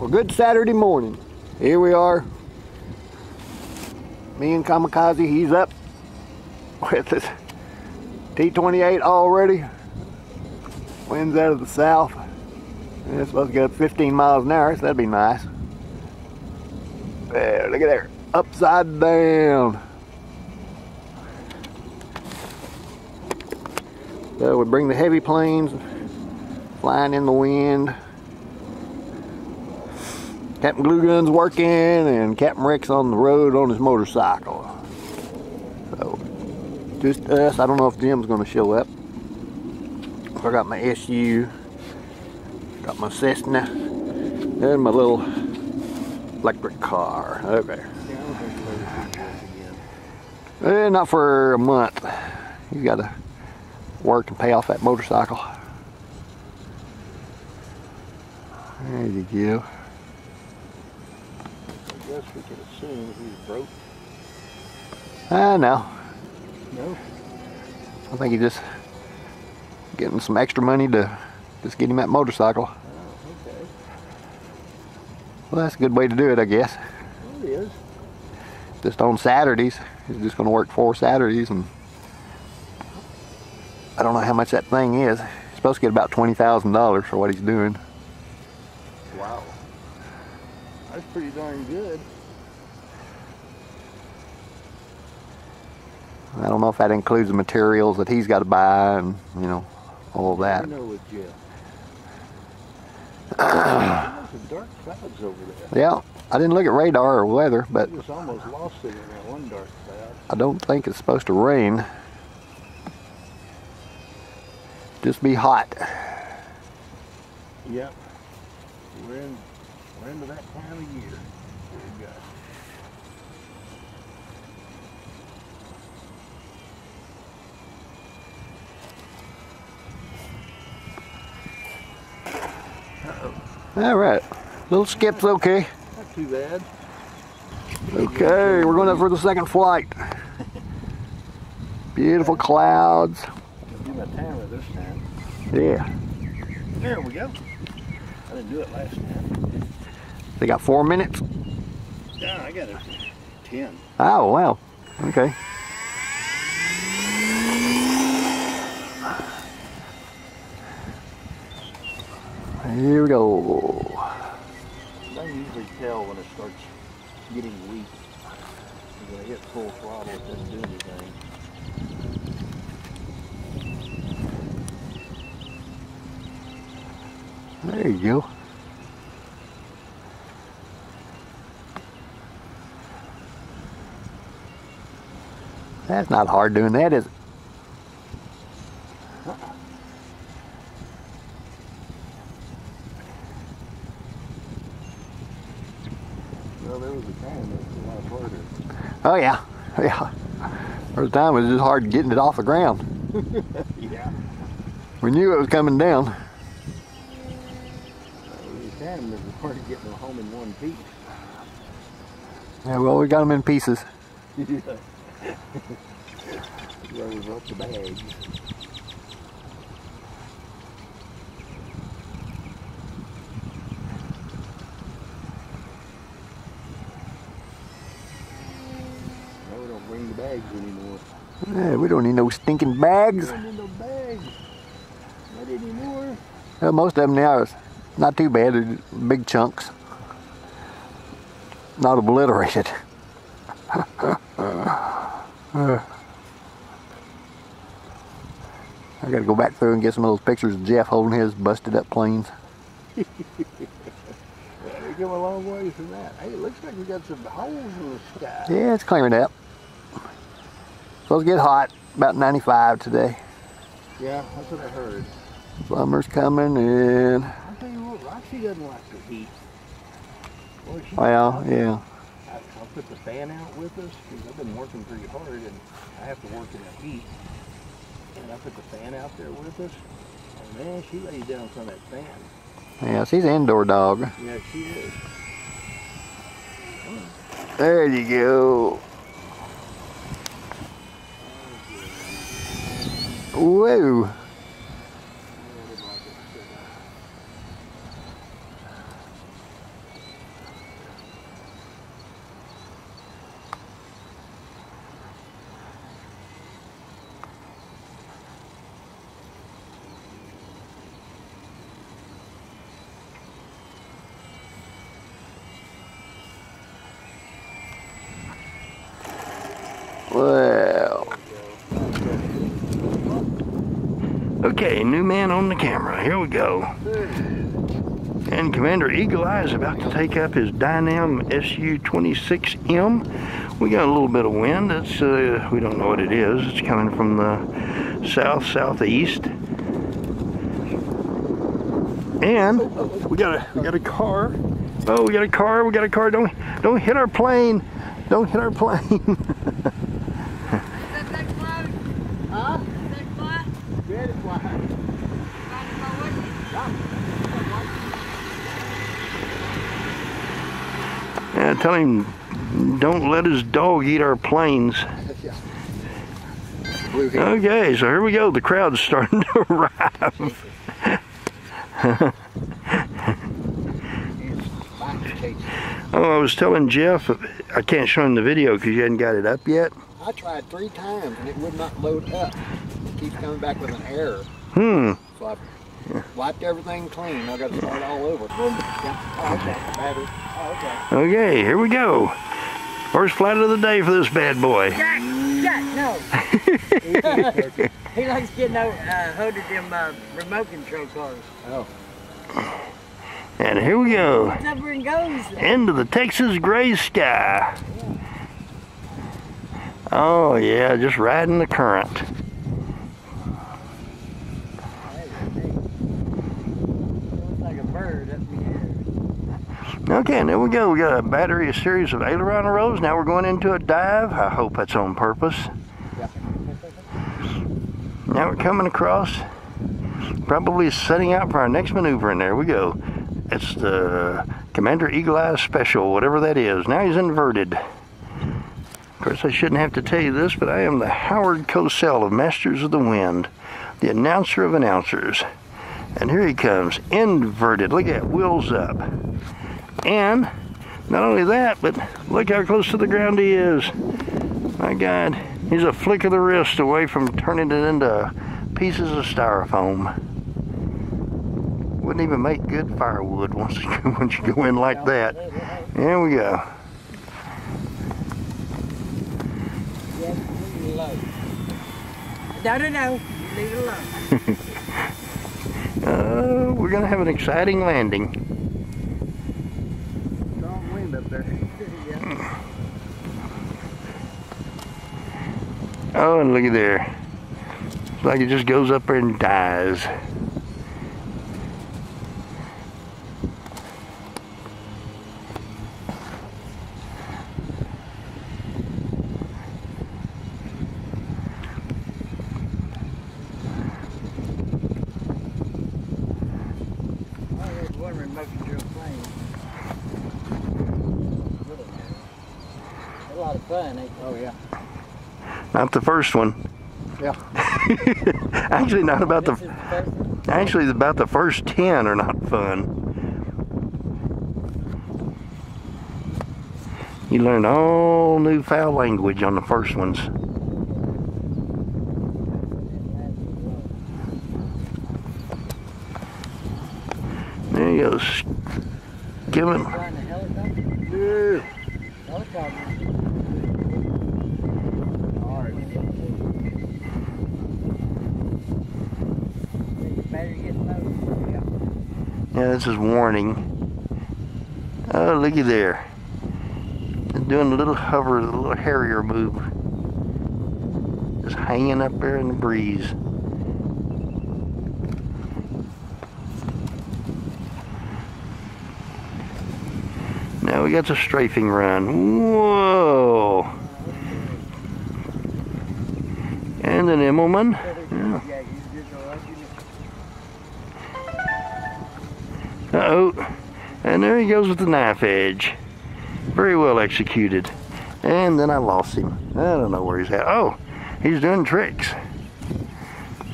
Well, good Saturday morning. Here we are. Me and Kamikaze, he's up with his T28 already. Winds out of the south. And it's supposed to go up 15 miles an hour, so that'd be nice. There, look at there. Upside down. So we bring the heavy planes flying in the wind. Captain Glue Gun's working and Captain Rick's on the road on his motorcycle. So, just us. I don't know if Jim's going to show up. I got my SU, got my Cessna, and my little electric car. Okay. Eh, not for a month. You got to work and pay off that motorcycle. There you go guess we can assume he's broke. Uh, no. No? I think he's just getting some extra money to just get him that motorcycle. Oh, okay. Well, that's a good way to do it, I guess. It is. Just on Saturdays. He's just going to work four Saturdays, and I don't know how much that thing is. He's supposed to get about $20,000 for what he's doing. Wow. That's pretty darn good. I don't know if that includes the materials that he's got to buy and, you know, all that. I know with Jeff. some dark clouds over there. Yeah, I didn't look at radar or weather, but I just almost lost in that one dark cloud. I don't think it's supposed to rain. Just be hot. Yep. We're in we're into that time of year. All right, little skip's okay. Not too bad. Okay, we're going up for the second flight. Beautiful clouds. Do my timer this time. Yeah. There we go. I didn't do it last time. They got four minutes. Yeah, I got it. Ten. Oh, wow. Okay. Here we go. I usually tell when it starts getting weak. When I hit full throttle, it doesn't do anything. There you go. That's not hard doing that, is it? Well, there was a time that was a lot harder. Oh yeah, yeah. Was time it was just hard getting it off the ground. yeah. We knew it was coming down. There was a time that was hard them home in one piece. Yeah, well, we got them in pieces. yeah. Up the bags. Now we don't bring the bags anymore. Yeah, we don't need no stinking bags. We don't need no bags. Not anymore. Well, most of them now is not too bad. They're big chunks. Not obliterated. I gotta go back through and get some of those pictures of Jeff holding his busted up planes. Yeah, we come a long ways from that. Hey, it looks like we got some holes in the sky. Yeah, it's clearing up. Supposed to get hot, about 95 today. Yeah, that's what I heard. Summer's coming in. I'll tell you what, Roxy doesn't like the heat. Boy, Well, yeah. I, I'll put the fan out with us because I've been working pretty hard and I have to work in the heat. And I put the fan out there with us. And man, she lays down from that fan. Yeah, she's an indoor dog. Yeah, she is. There you go. Whoa. Okay, new man on the camera. Here we go. And Commander Eagle Eye is about to take up his Dynam SU-26M. We got a little bit of wind. It's uh, we don't know what it is. It's coming from the south southeast. And we got a we got a car. Oh, we got a car. We got a car. Don't don't hit our plane. Don't hit our plane. That that cloud? Huh? That cloud? Very quiet. Round about what? Yeah, tell him don't let his dog eat our planes. Okay, so here we go. The crowd's starting to arrive. Oh, I was telling Jeff, I can't show him the video because you hadn't got it up yet. I tried three times and it would not load up. It keeps coming back with an error. Hmm. So I wiped everything clean. I got to start all over. Yeah. Oh, okay. Oh, okay. Okay, here we go. First flight of the day for this bad boy. Jack! Jack, no! he likes getting out, uh, holding them uh, remote control cars. Oh. And here we go. It's up where it goes. Into the Texas gray sky. Oh yeah, just riding the current. Looks like a bird up in the air. Okay, and there we go. We got a battery, a series of aileron rolls. Now we're going into a dive. I hope that's on purpose. Now we're coming across, probably setting out for our next maneuver, and there we go. It's the Commander Eagle Eye Special, whatever that is. Now he's inverted. Of course, I shouldn't have to tell you this, but I am the Howard Cosell of Masters of the Wind, the announcer of announcers. And here he comes, inverted. Look at that, wheels up. And not only that, but look how close to the ground he is. My God, he's a flick of the wrist away from turning it into pieces of styrofoam. Wouldn't even make good firewood once you, once you go in like that. There we go. Yeah, leave it alone. No, no, no. Leave it alone. Uh, we're gonna have an exciting landing. Strong wind up there. Oh, and look at there. It's like it just goes up there and dies. Oh, there's one remote control plane. A lot of fun, ain't Oh, yeah. Not the first one. Yeah. Actually, not about the the? Actually, about the first 10 are not fun. You learn all new foul language on the first ones. There he goes. Give him. Flying a helicopter? Yeah. Helicopter. Battery getting low. Yeah, this is warning. Oh, looky there. It's doing a little hover, a little Harrier move. Just hanging up there in the breeze. Now we got the strafing run. Whoa! And an Immelman. Yeah. Uh-oh. And there he goes with the knife edge. Very well executed. And then I lost him. I don't know where he's at. Oh, he's doing tricks.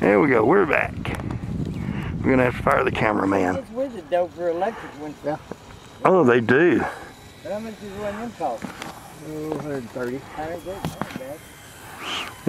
There we go. We're back. We're going to have to fire the cameraman. It's with it though for electric ones. Oh, they do. But how much is one of them cost? Oh, 130. Hundred bucks? Not bad.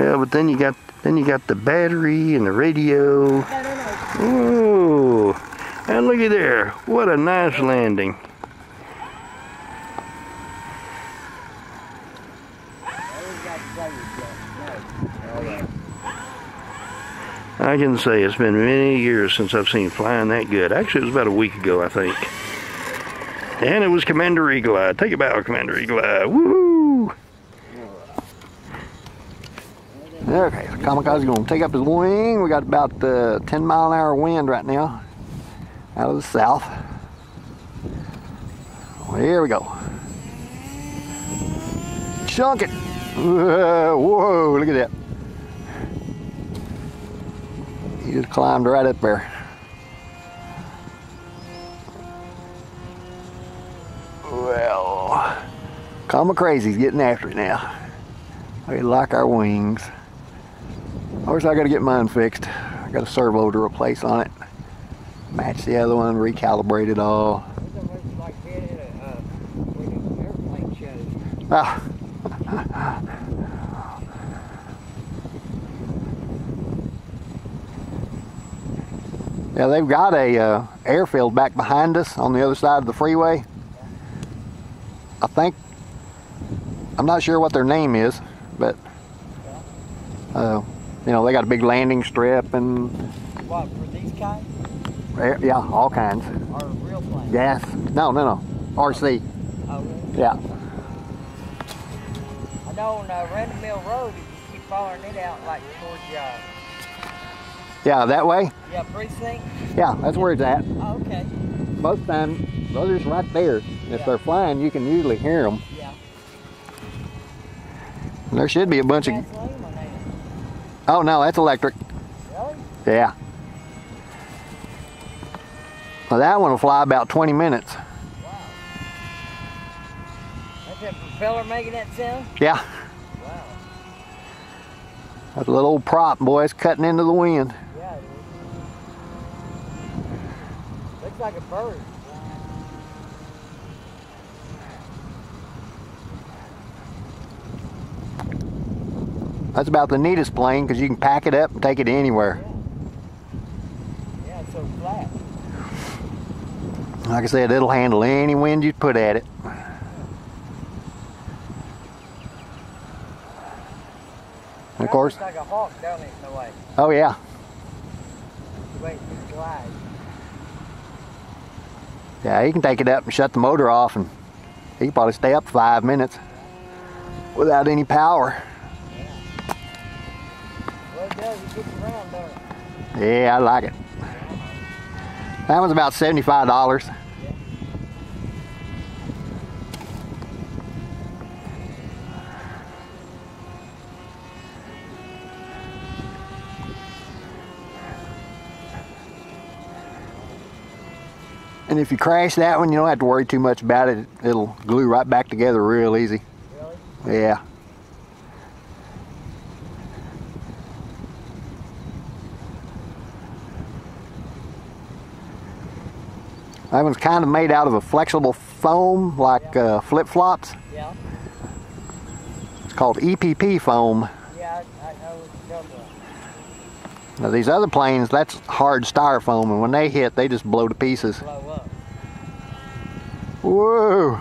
Yeah, but then you got then you got the battery and the radio. No, no, no. Mm. And looky there. What a nice landing. I can say it's been many years since I've seen flying that good. Actually, it was about a week ago, I think. And it was Commander Eagle Eye. Take a bow, Commander Eagle Eye. Woohoo! Okay, so Kamikaze gonna take up his wing. We got about uh, 10 mile an hour wind right now out of the south. Here we go. Chunk it. Whoa, look at that. He just climbed right up there. Well, Kama Crazy's getting after it now. We like our wings. Of course, I got to get mine fixed. I got a servo to replace on it. Match the other one, recalibrate it all. It's almost like a, uh, one of those airplane shows. Ah. yeah, they've got a uh, airfield back behind us on the other side of the freeway. I think, I'm not sure what their name is, but, uh, you know, they got a big landing strip and, What, for these air- yeah, all kinds. or real planes? Gas, no, no, no, RC, Oh, really? yeah. I know on uh, Randol Mill Road, you keep following it out like towards, uh, Yeah, that way? yeah, precinct. Yeah, that's where it's at. Oh, okay. Most times, they're right there. If Yeah. they're flying, you can usually hear them. Yeah. There should be a bunch of. Gasoline on there. Oh no, that's electric. Really? Yeah. Well, that one will fly about 20 minutes. Wow. That's that propeller making that sound? Yeah, Wow. that's a little old prop, boy. It's cutting into the wind. Yeah, it is. Looks like a bird. That's about the neatest plane because you can pack it up and take it anywhere. Like I said, it'll handle any wind you put at it. And of course. Like hawk, it, oh yeah. Yeah, he can take it up and shut the motor off and he probably stay up five minutes without any power. Yeah I like it. That one's about $75. And if you crash that one, you don't have to worry too much about it. It'll glue right back together real easy. Really? Yeah. That one's kind of made out of a flexible foam like uh, flip flops. Yeah. It's called EPP foam. Yeah, I, I know what you're talking about. Now these other planes, that's hard styrofoam, and when they hit, they just blow to pieces. Blow. Whoa!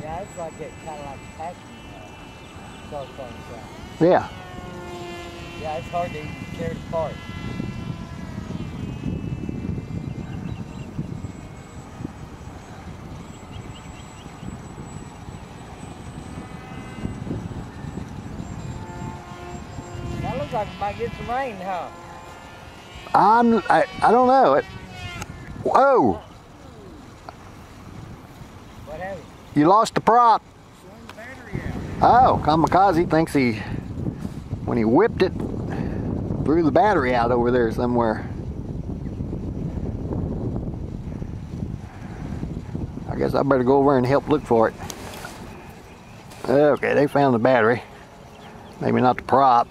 Yeah, it's like that kind of like packing uh, phone sound. Yeah. Yeah, it's hard to even tear it apart. That looks like it might get some rain, huh? I'm. I, I don't know. It, whoa! What happened? You lost the prop. Oh, Kamikaze thinks he, when he whipped it, threw the battery out over there somewhere. I guess I better go over and help look for it. Okay, they found the battery. Maybe not the prop.